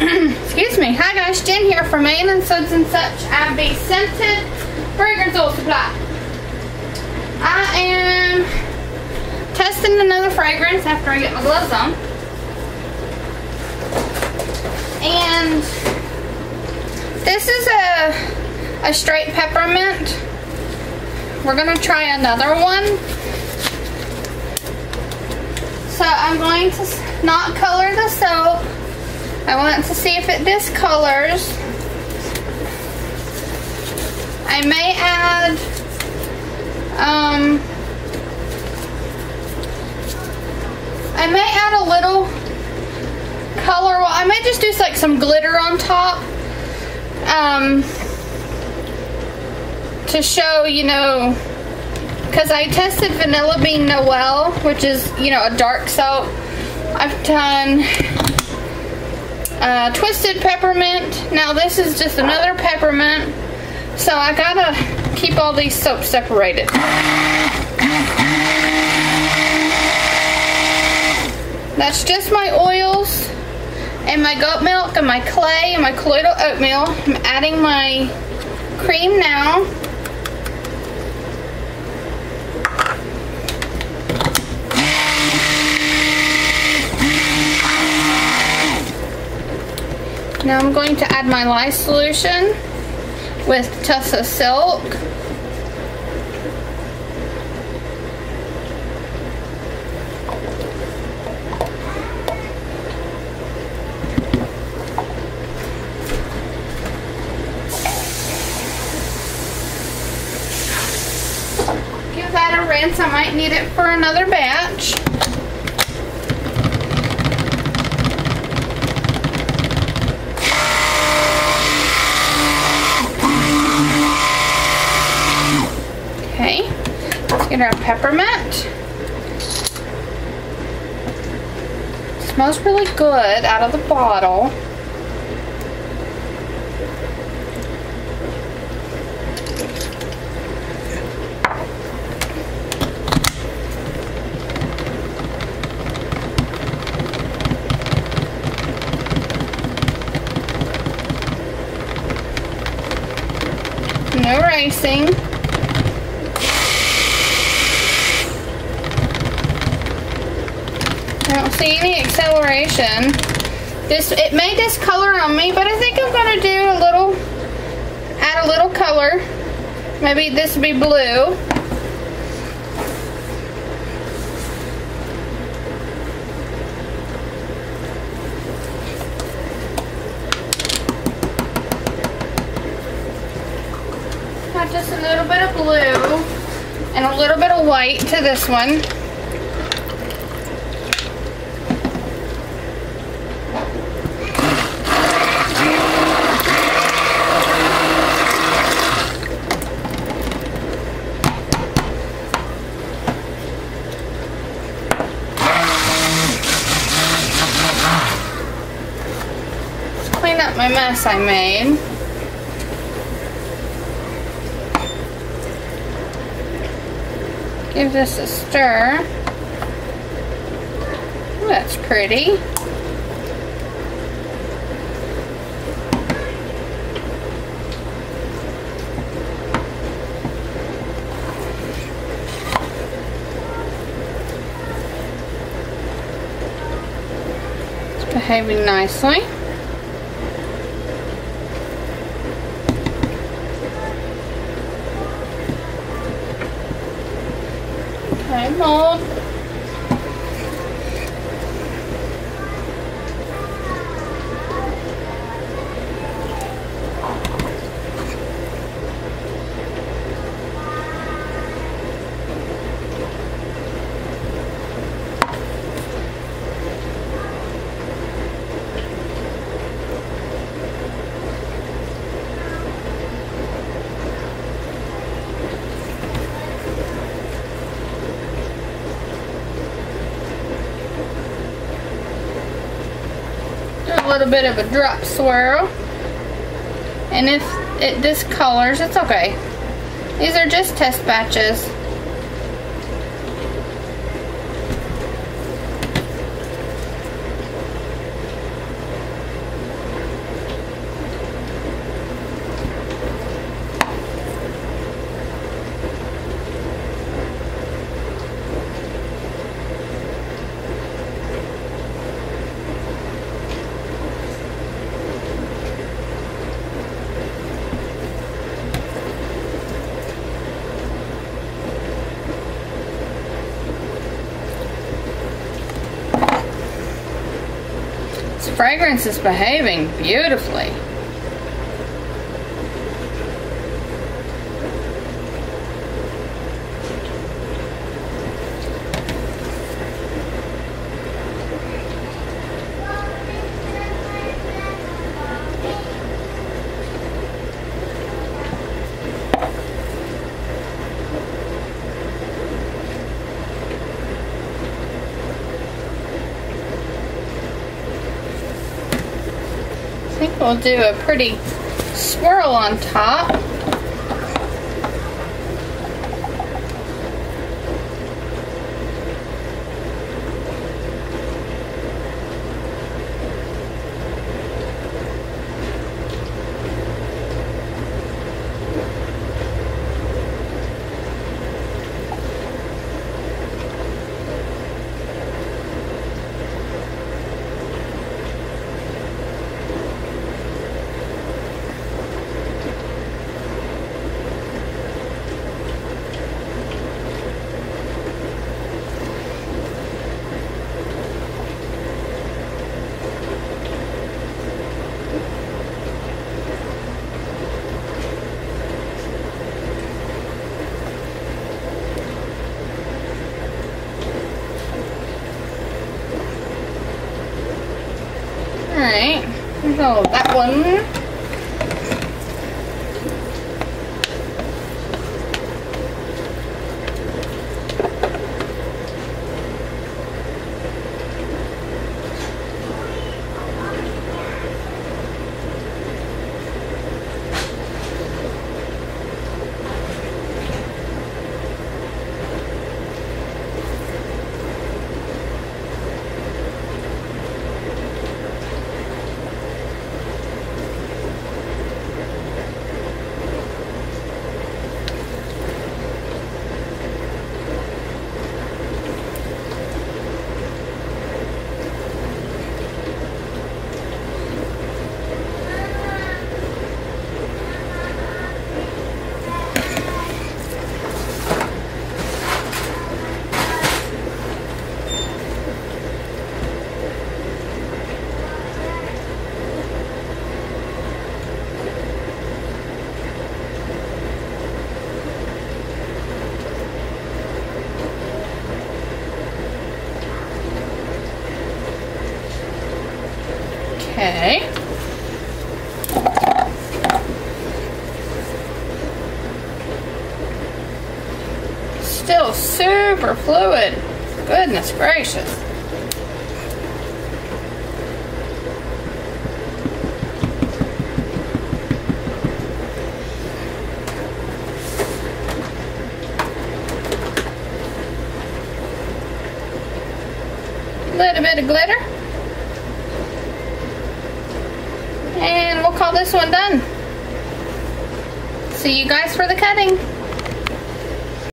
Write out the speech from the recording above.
Excuse me. Hi guys, Jen here from Ann and Suds and Such BeScented Fragrance Oil Supply. I am testing another fragrance after I get my gloves on. And this is a, a straight peppermint. We're gonna try another one. So I'm going to not color the soap. I want to see if it discolors. I may add um, I may add a little color. Well, I may just do like some glitter on top um, to show, you know, because I tested Vanilla Bean Noel, which is, you know, a dark soap. I've done uh, Twisted Peppermint. Now this is just another peppermint. So I gotta keep all these soaps separated. That's just my oils and my goat milk and my clay and my colloidal oatmeal. I'm adding my cream now. Now I'm going to add my lye solution with Tussah Silk. Give that a rinse. I might need it for another batch. Okay, our peppermint. smells really good out of the bottle. No racing. Don't see any acceleration. This it may discolor on me, but I think I'm gonna do a little, add a little color. Maybe this will be blue. Just a little bit of blue and a little bit of white to this one. My mess I made. Give this a stir. That's pretty. It's behaving nicely. Okay, mold. A little bit of a drop swirl. And if it discolors, it's okay. These are just test batches. Fragrance is behaving beautifully. Think we'll do a pretty swirl on top. Alright, so that one. Okay. Still super fluid. Goodness gracious. Little bit of glitter. And we'll call this one done. See you guys for the cutting.